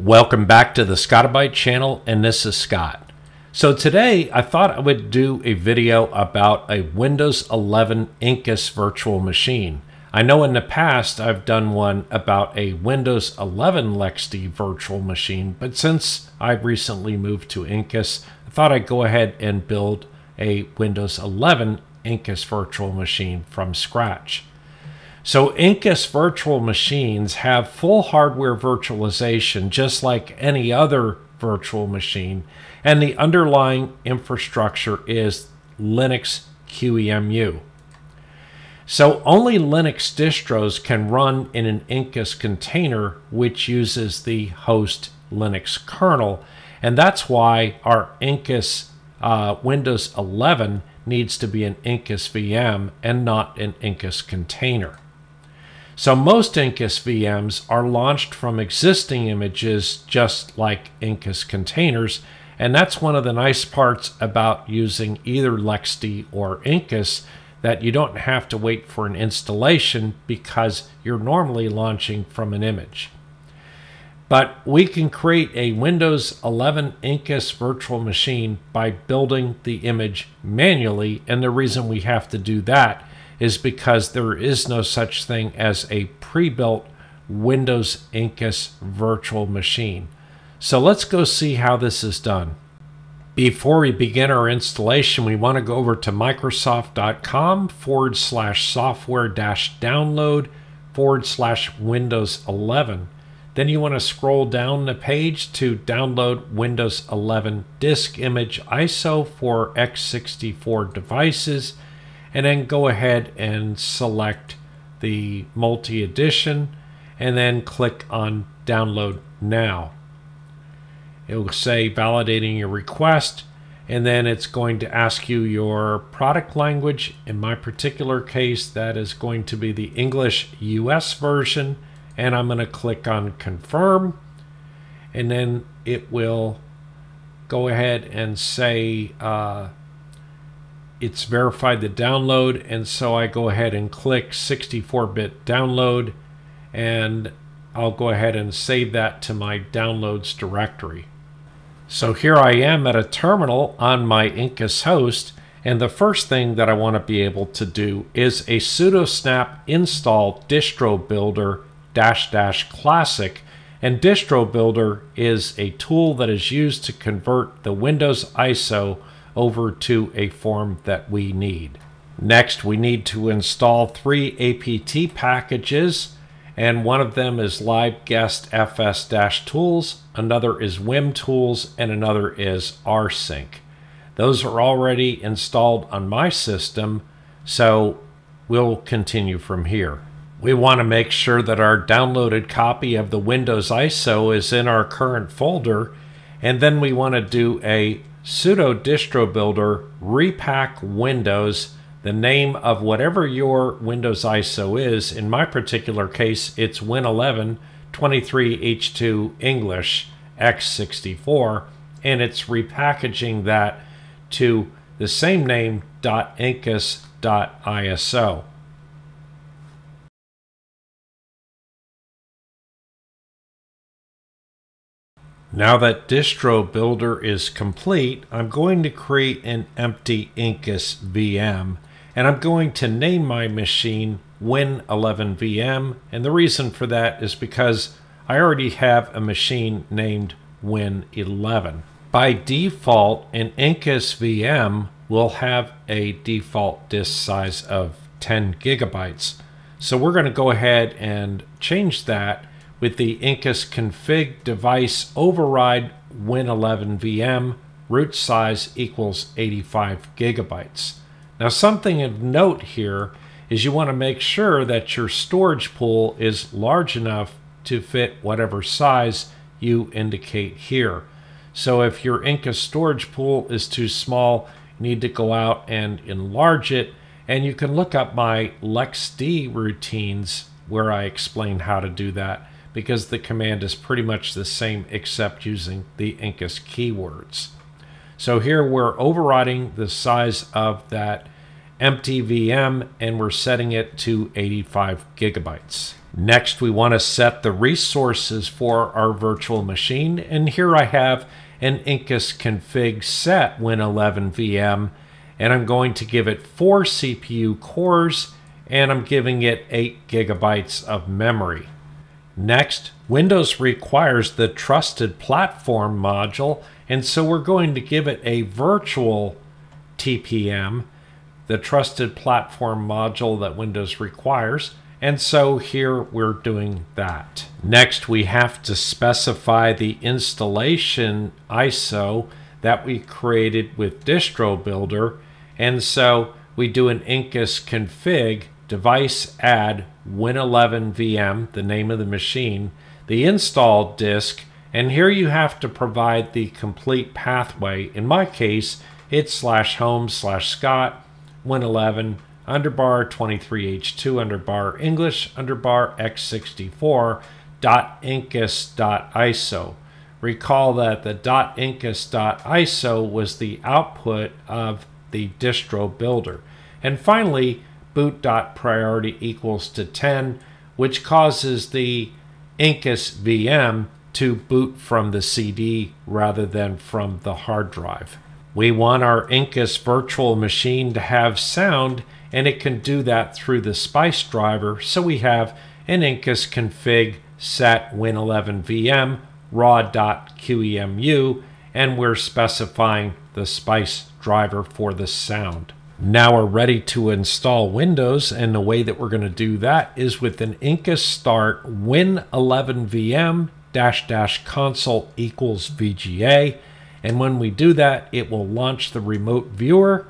Welcome back to the Scottibyte channel, and this is Scott. So today I thought I would do a video about a Windows 11 Incus virtual machine. I know in the past I've done one about a Windows 11 LXD virtual machine, but since I've recently moved to Incus, I thought I'd go ahead and build a Windows 11 Incus virtual machine from scratch. So Incus virtual machines have full hardware virtualization just like any other virtual machine, and the underlying infrastructure is Linux QEMU. So only Linux distros can run in an Incus container which uses the host Linux kernel, and that's why our Incus uh, Windows 11 needs to be an Incus VM and not an Incus container. So most Incus VMs are launched from existing images just like Incus containers, and that's one of the nice parts about using either LXD or Incus that you don't have to wait for an installation because you're normally launching from an image. But we can create a Windows 11 Incus virtual machine by building the image manually, and the reason we have to do that is because there is no such thing as a pre-built Windows Incus virtual machine. So let's go see how this is done. Before we begin our installation, we want to go over to Microsoft.com forward slash software dash download forward slash Windows 11. Then you want to scroll down the page to download Windows 11 disk image ISO for x64 devices and then go ahead and select the multi edition and then click on download now. It will say validating your request and then it's going to ask you your product language. In my particular case, that is going to be the English US version and I'm going to click on confirm and then it will go ahead and say uh, it's verified the download and so I go ahead and click 64-bit download and I'll go ahead and save that to my downloads directory. So here I am at a terminal on my Incus host and the first thing that I want to be able to do is a sudo snap install distrobuilder dash dash classic and distrobuilder is a tool that is used to convert the Windows ISO over to a form that we need. Next, we need to install three APT packages, and one of them is libguestfs-tools, another is wimtools, and another is rsync. Those are already installed on my system, so we'll continue from here. We want to make sure that our downloaded copy of the Windows ISO is in our current folder, and then we want to do a sudo distrobuilder repack windows the name of whatever your Windows ISO is. In my particular case, it's Win11 23H2 English X64, and it's repackaging that to the same name .incus.iso. Now that distrobuilder is complete, I'm going to create an empty Incus VM and I'm going to name my machine Win11VM and the reason for that is because I already have a machine named Win11. By default, an Incus VM will have a default disk size of 10 gigabytes. So we're going to go ahead and change that with the Incus config device override Win11 VM root size equals 85 gigabytes. Now something of note here is you want to make sure that your storage pool is large enough to fit whatever size you indicate here. So if your Incus storage pool is too small, you need to go out and enlarge it. And you can look up my LXD routines where I explain how to do that because the command is pretty much the same except using the Incus keywords. So here we're overriding the size of that empty VM and we're setting it to 85 gigabytes. Next, we want to set the resources for our virtual machine. And here I have an Incus config set Win11 VM, and I'm going to give it four CPU cores, and I'm giving it eight gigabytes of memory. Next, Windows requires the Trusted Platform module, and so we're going to give it a virtual TPM, the Trusted Platform module that Windows requires. And so here we're doing that. Next, we have to specify the installation ISO that we created with distrobuilder. And so we do an incus config device add Win11 VM, the name of the machine, the install disk, and here you have to provide the complete pathway. In my case, it's slash home slash Scott Win11 underbar 23H2 underbar English underbar X64 dot incus dot ISO. Recall that the dot incus dot ISO was the output of the distrobuilder. And finally, boot dot priority equals to 10, which causes the Incus VM to boot from the CD rather than from the hard drive. We want our Incus virtual machine to have sound and it can do that through the Spice driver. So we have an Incus config set win11 VM raw.qemu and we're specifying the Spice driver for the sound. Now we're ready to install Windows and the way that we're going to do that is with an Incus start win11 VM dash dash console equals VGA and when we do that it will launch the remote viewer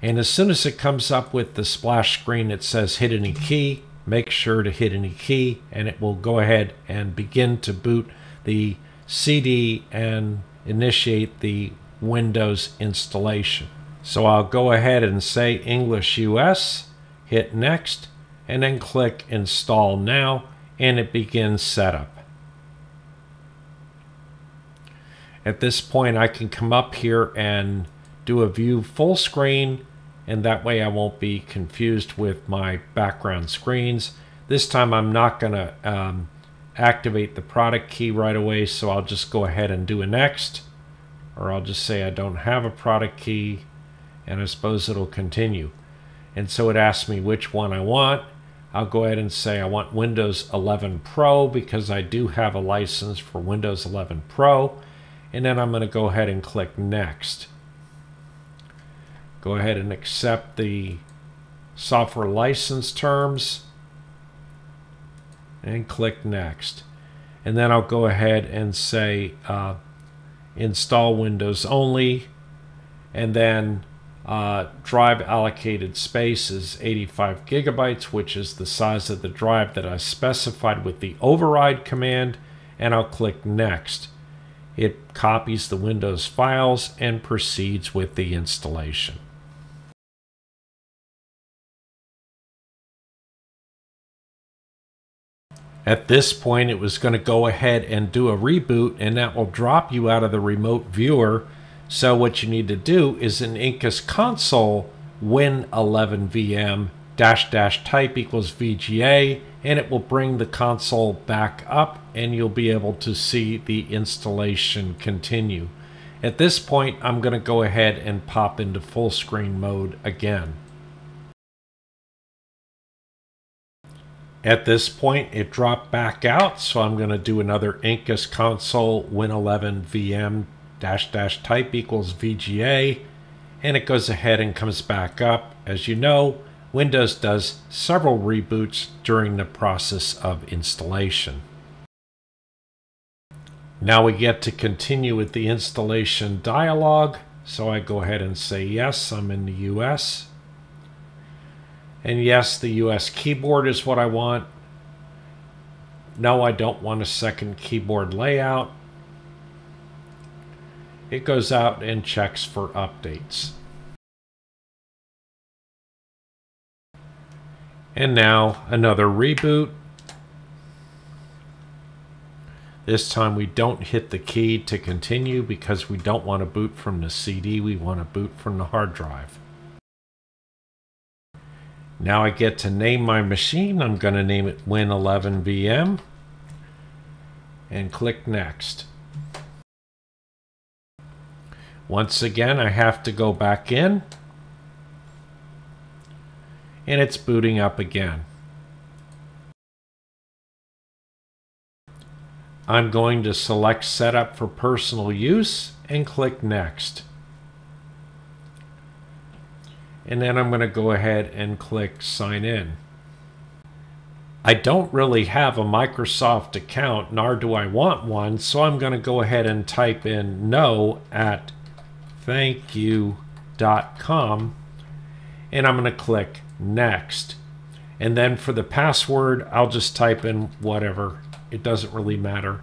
and as soon as it comes up with the splash screen that says hit any key, make sure to hit any key and it will go ahead and begin to boot the CD and initiate the Windows installation. So I'll go ahead and say English US, hit next, and then click install now and it begins setup. At this point I can come up here and do a view full screen and that way I won't be confused with my background screens. This time I'm not going to um, activate the product key right away, so I'll just go ahead and do a next, or I'll just say I don't have a product key, and I suppose it'll continue. And so it asks me which one I want. I'll go ahead and say I want Windows 11 Pro because I do have a license for Windows 11 Pro. And then I'm going to go ahead and click Next. Go ahead and accept the software license terms and click next. And then I'll go ahead and say uh, install Windows only and then uh, drive allocated space is 85 gigabytes, which is the size of the drive that I specified with the override command, and I'll click Next. It copies the Windows files and proceeds with the installation. At this point, it was going to go ahead and do a reboot, and that will drop you out of the remote viewer. So what you need to do is in Incus console, win11 VM dash dash type equals VGA, and it will bring the console back up, and you'll be able to see the installation continue. At this point, I'm going to go ahead and pop into full screen mode again. At this point, it dropped back out, so I'm going to do another Incus console win11 VM dash dash type equals VGA, and it goes ahead and comes back up. As you know, Windows does several reboots during the process of installation. Now we get to continue with the installation dialog. So I go ahead and say yes, I'm in the US. And yes, the US keyboard is what I want. No, I don't want a second keyboard layout. It goes out and checks for updates. And now another reboot. This time we don't hit the key to continue because we don't want to boot from the CD, we want to boot from the hard drive. Now I get to name my machine. I'm going to name it Win11VM and click Next. Once again, I have to go back in and it's booting up again. I'm going to select Setup for Personal Use and click Next. And then I'm going to go ahead and click Sign In. I don't really have a Microsoft account, nor do I want one, so I'm going to go ahead and type in no at thankyou.com and I'm going to click next. And then for the password, I'll just type in whatever. It doesn't really matter.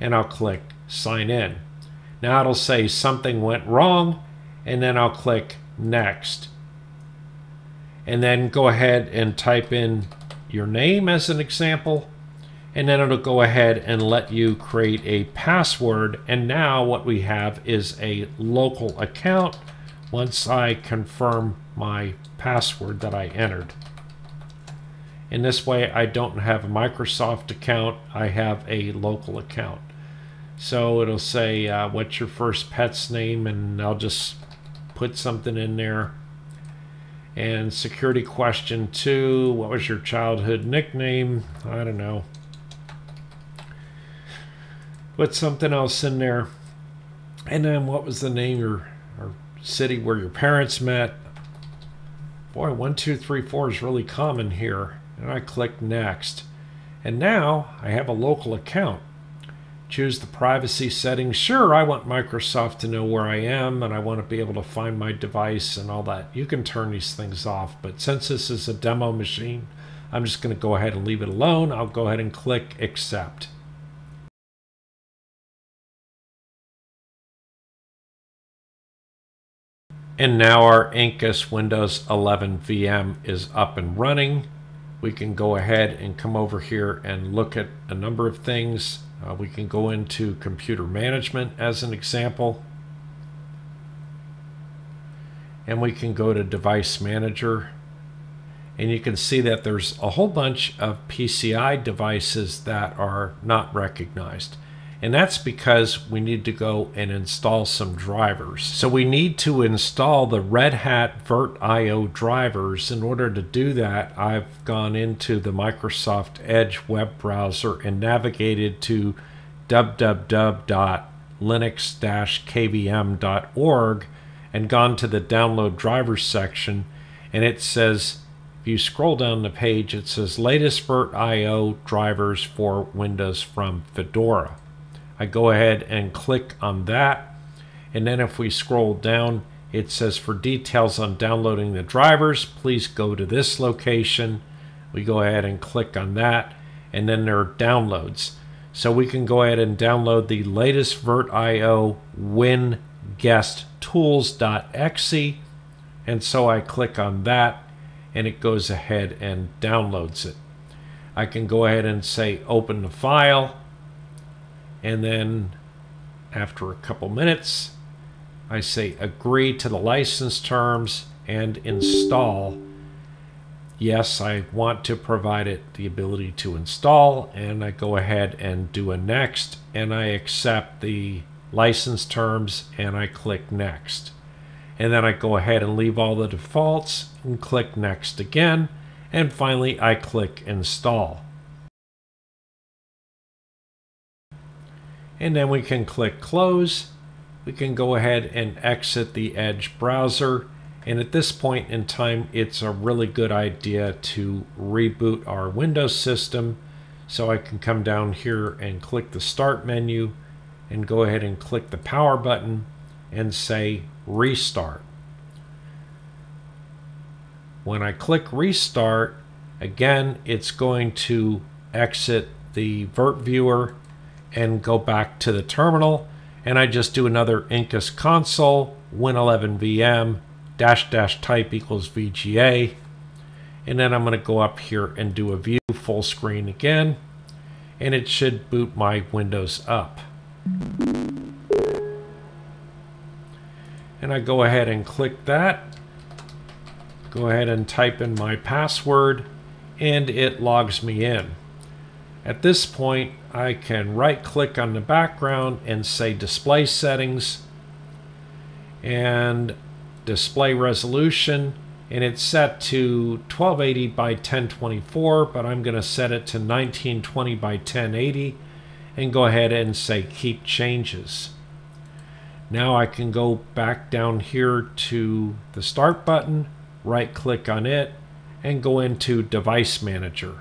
And I'll click sign in. Now it'll say something went wrong, and then I'll click next. And then go ahead and type in your name as an example. And then it'll go ahead and let you create a password. And now what we have is a local account once I confirm my password that I entered. In this way, I don't have a Microsoft account, I have a local account. So it'll say, uh, what's your first pet's name? And I'll just put something in there. And security question two, what was your childhood nickname? I don't know. Put something else in there. And then what was the name or, or city where your parents met? boy, one, two, three, four is really common here. And I click next. And now I have a local account. Choose the privacy settings. Sure, I want Microsoft to know where I am and I want to be able to find my device and all that. You can turn these things off, but since this is a demo machine, I'm just going to go ahead and leave it alone. I'll go ahead and click accept. And now our Incus Windows 11 VM is up and running. We can go ahead and come over here and look at a number of things. Uh, we can go into computer management as an example. And we can go to device manager. And you can see that there's a whole bunch of PCI devices that are not recognized. And that's because we need to go and install some drivers. So we need to install the Red Hat VirtIO drivers. In order to do that, I've gone into the Microsoft Edge web browser and navigated to www.linux-kvm.org and gone to the download drivers section and it says if you scroll down the page it says latest VirtIO drivers for Windows from Fedora. I go ahead and click on that. And then if we scroll down, it says for details on downloading the drivers, please go to this location. We go ahead and click on that. And then there are downloads. So we can go ahead and download the latest VirtIO WinGuestTools.exe. And so I click on that and it goes ahead and downloads it. I can go ahead and say open the file and then after a couple minutes, I say agree to the license terms and install. Yes, I want to provide it the ability to install, and I go ahead and do a next, and I accept the license terms and I click next. And then I go ahead and leave all the defaults and click next again. And finally, I click install. And then we can click close. We can go ahead and exit the Edge browser. And at this point in time, it's a really good idea to reboot our Windows system. So I can come down here and click the Start menu and go ahead and click the power button and say Restart. When I click Restart, again, it's going to exit the Virt Viewer and go back to the terminal and I just do another Incus console win11 VM dash dash type equals VGA and then I'm going to go up here and do a view full screen again and it should boot my Windows up. And I go ahead and click that Go ahead and type in my password and it logs me in. At this point, I can right click on the background and say display settings and display resolution and it's set to 1280 by 1024 but I'm going to set it to 1920 by 1080 and go ahead and say keep changes. Now I can go back down here to the start button, right click on it and go into device manager.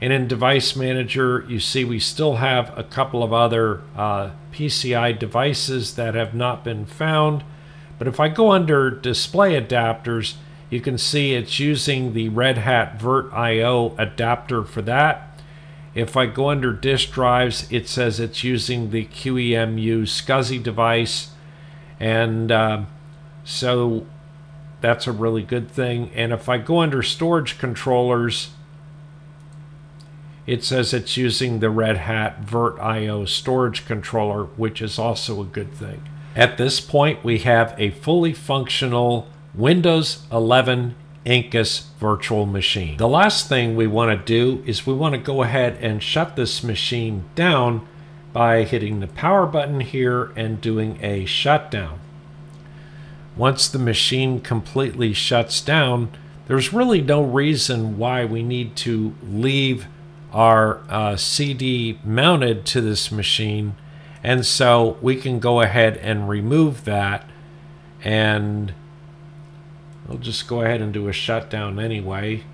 And in Device Manager, you see we still have a couple of other uh, PCI devices that have not been found. But if I go under Display Adapters, you can see it's using the Red Hat VirtIO adapter for that. If I go under disk drives, it says it's using the QEMU SCSI device. And uh, so that's a really good thing. And if I go under storage controllers, it says it's using the Red Hat VirtIO storage controller, which is also a good thing. At this point, we have a fully functional Windows 11 Incus virtual machine. The last thing we want to do is we want to go ahead and shut this machine down by hitting the power button here and doing a shutdown. Once the machine completely shuts down, there's really no reason why we need to leave our uh, CD mounted to this machine and so we can go ahead and remove that and we'll just go ahead and do a shutdown anyway.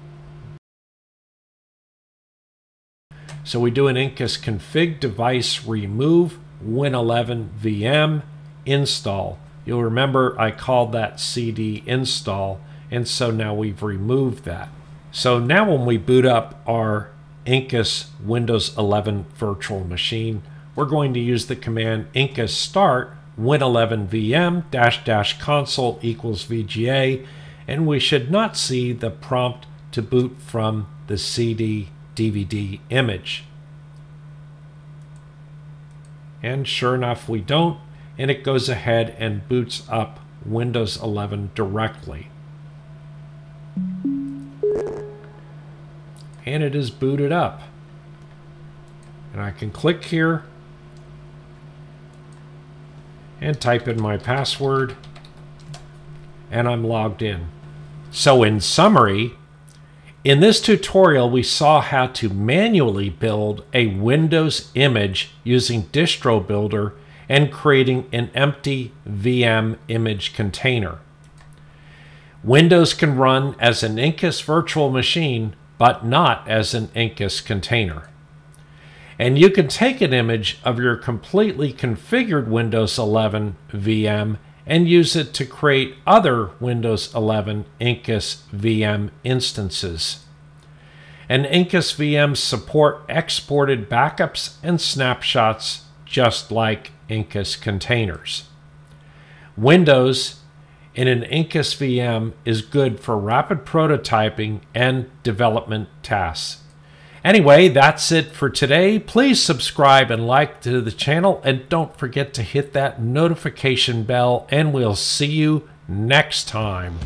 So we do an Incus config device remove Win11 VM install. You'll remember I called that CD install and so now we've removed that. So now when we boot up our Incus Windows 11 virtual machine, we're going to use the command incus start win11 vm dash dash console equals VGA, and we should not see the prompt to boot from the CD DVD image. And sure enough, we don't, and it goes ahead and boots up Windows 11 directly. And it is booted up. And I can click here and type in my password and I'm logged in. So in summary, in this tutorial we saw how to manually build a Windows image using distrobuilder and creating an empty VM image container. Windows can run as an Incus virtual machine but not as an Incus container. And you can take an image of your completely configured Windows 11 VM and use it to create other Windows 11 Incus VM instances. And Incus VMs support exported backups and snapshots just like Incus containers. Windows in an Incus VM is good for rapid prototyping and development tasks. Anyway, that's it for today. Please subscribe and like to the channel and don't forget to hit that notification bell and we'll see you next time.